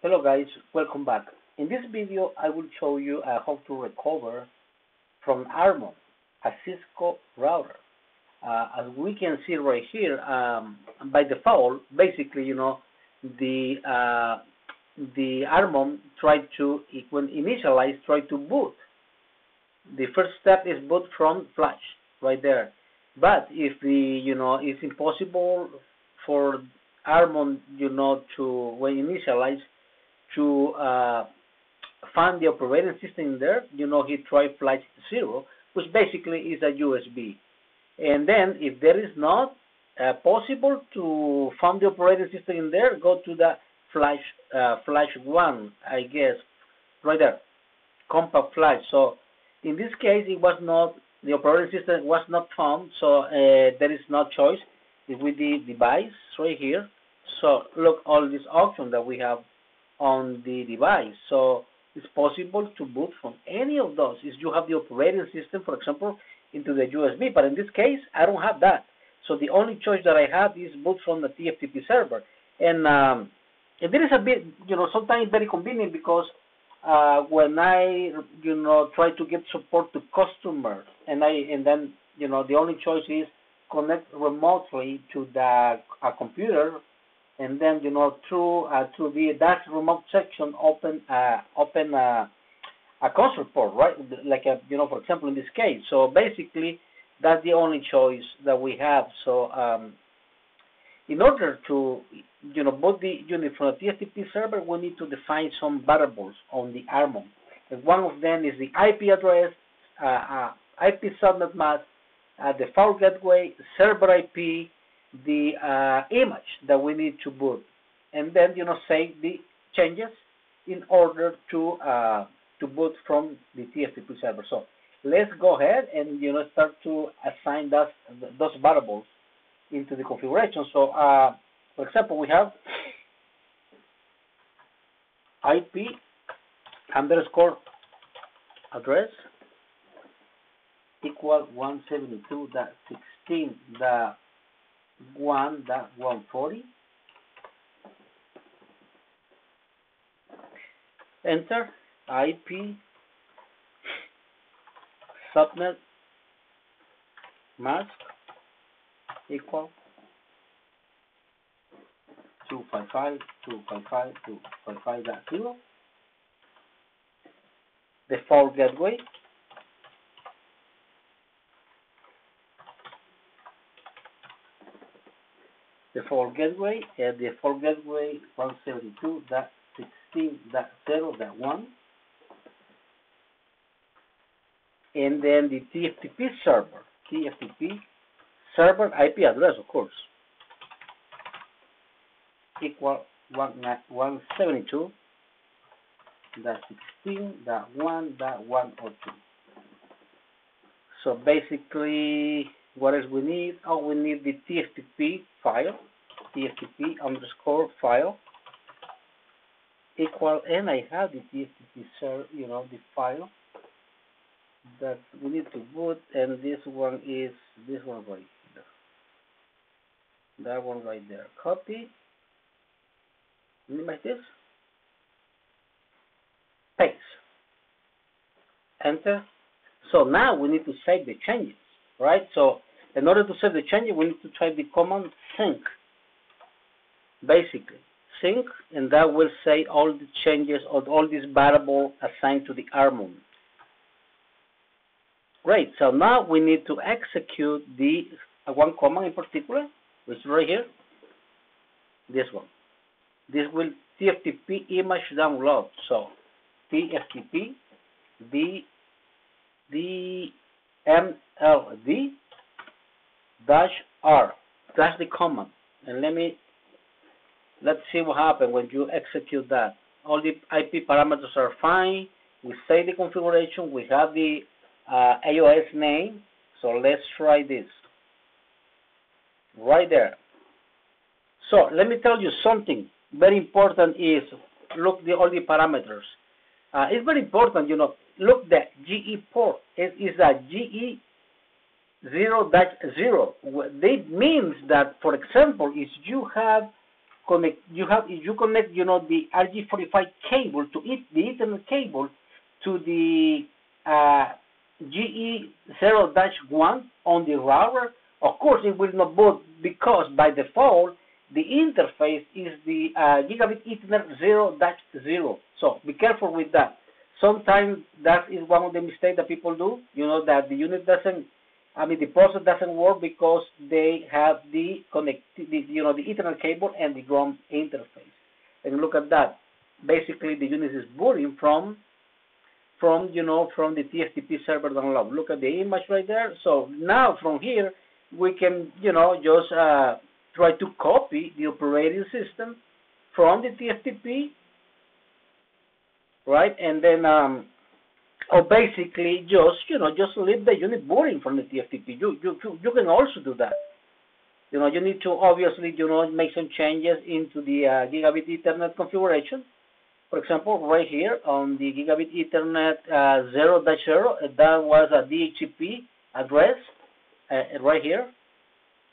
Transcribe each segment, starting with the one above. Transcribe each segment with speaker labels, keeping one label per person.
Speaker 1: Hello guys, welcome back. In this video, I will show you uh, how to recover from ROMMON, a Cisco router. Uh, as we can see right here, um, by default, basically, you know, the uh, the ROMMON tried to, when initialized, try to boot. The first step is boot from flash, right there. But if the, you know, it's impossible for ROMMON, you know, to when initialized to uh, find the operating system in there, you know, he tried flash zero, which basically is a USB. And then if there is not uh, possible to find the operating system in there, go to the flash uh, flash one, I guess, right there, compact flash. So in this case, it was not the operating system was not found, so uh, there is no choice. With the device right here. So look all these options that we have on the device. So it's possible to boot from any of those if you have the operating system, for example, into the USB. But in this case, I don't have that. So the only choice that I have is boot from the TFTP server. And, um, and there is a bit, you know, sometimes very convenient because uh, when I, you know, try to get support to customers, and I, and then, you know, the only choice is connect remotely to the a computer and then you know through uh, through the that remote section open uh, open uh, a console port, right? Like a, you know, for example, in this case. So basically, that's the only choice that we have. So um, in order to you know boot the unit from the TFTP server, we need to define some variables on the ROMMON. And one of them is the IP address, uh, uh, IP subnet mask, uh, the default gateway, server IP, the uh, image that we need to boot, and then you know save the changes in order to uh, to boot from the TFTP server. So let's go ahead and you know start to assign those those variables into the configuration. So uh, for example, we have IP underscore address equal 172.16 the one dot one forty. Enter IP subnet mask equal 255.255.255.0 default gateway default gateway at the default gateway 172.16.0.1 and then the TFTP server, TFTP server IP address, of course, equal 172.16.1.102. So basically, what else we need? Oh, we need the TFTP file, TFTP underscore file equal, and I have the TFTP server, you know, the file that we need to boot, and this one is this one right here. That one right there. Copy. Like this. Paste. Enter. So now we need to save the changes, right? So in order to save the changes, we need to type the command sync. Basically, sync, and that will say all the changes of all these variables assigned to the ROMMON. Great. So now we need to execute the uh, one command in particular, which is right here. This one. This will TFTP image download. So TFTP the the MLD dash R. That's the command. And let me, let's see what happens when you execute that. All the IP parameters are fine. We save the configuration. We have the uh, IOS name. So let's try this. Right there. So let me tell you something very important is look the all the parameters. Uh, it's very important, you know. Look the GE port. It is a GE 0 dash 0. That means that, for example, if you have connect you have if you connect you know the RJ45 cable to it the Ethernet cable to the uh, GE0-1 on the router, of course it will not boot because by default the interface is the uh, gigabit Ethernet 0-0. So be careful with that. Sometimes that is one of the mistakes that people do. You know that the unit doesn't, I mean the process doesn't work because they have the connect, the, you know, the Ethernet cable and the ground interface. And look at that. Basically, the unit is booting from from you know from the TFTP server download. Look at the image right there. So now from here we can you know just uh, try to copy the operating system from the TFTP, right? And then um, or basically just you know just leave the unit boring from the TFTP. You you you can also do that. You know you need to obviously you know make some changes into the uh, gigabit Ethernet configuration for example, right here on the gigabit Ethernet uh, 0 0, that was a DHCP address uh, right here.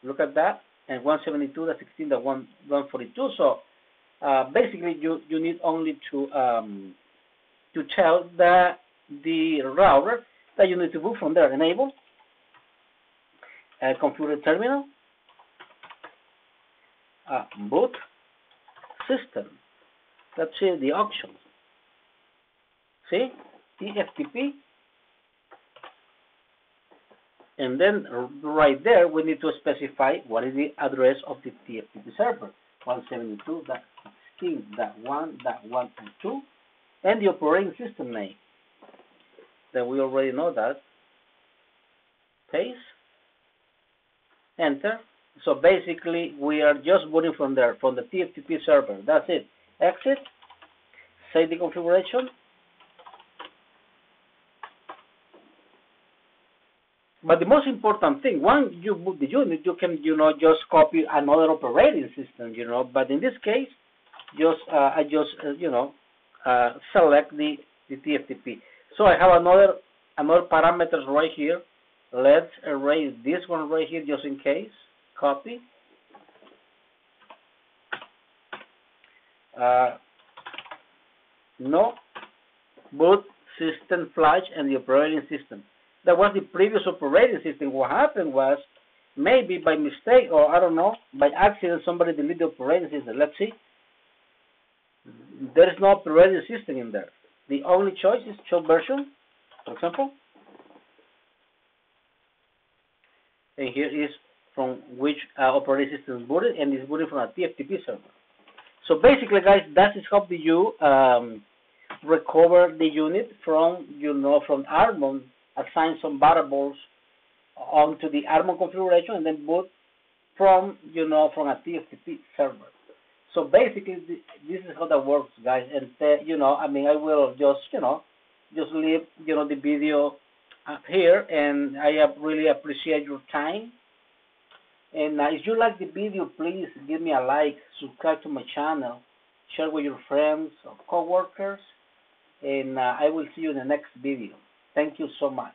Speaker 1: Look at that. And 172.16.142. So uh, basically, you, you need only to um, to tell the, the router that you need to boot from there. Enable uh, computer terminal, uh, boot system let's say the options. See, TFTP. And then right there, we need to specify what is the address of the TFTP server, 172.16.1.1 and the operating system name. Then we already know that. Paste. Enter. So basically, we are just booting from there, from the TFTP server. That's it exit, save the configuration. But the most important thing, once you boot the unit, you can, you know, just copy another operating system, you know. But in this case, just uh, I just, uh, you know, uh, select the the TFTP. So I have another another parameters right here. Let's erase this one right here just in case. Copy. uh, no boot system flash and the operating system. That was the previous operating system. What happened was maybe by mistake or I don't know, by accident somebody deleted the operating system. Let's see. There is no operating system in there. The only choice is version, for example. And here is from which uh, operating system is booted and is booted from a TFTP server. So basically, guys, that is how do you um, recover the unit from, you know, from ROMMON, assign some variables onto the ROMMON configuration, and then boot from, you know, from a TFTP server. So basically, this is how that works, guys. And uh, you know, I mean, I will just, you know, just leave, you know, the video up here, and I really appreciate your time and uh, if you like the video, please give me a like, subscribe to my channel, share with your friends or coworkers, and uh, I will see you in the next video. Thank you so much.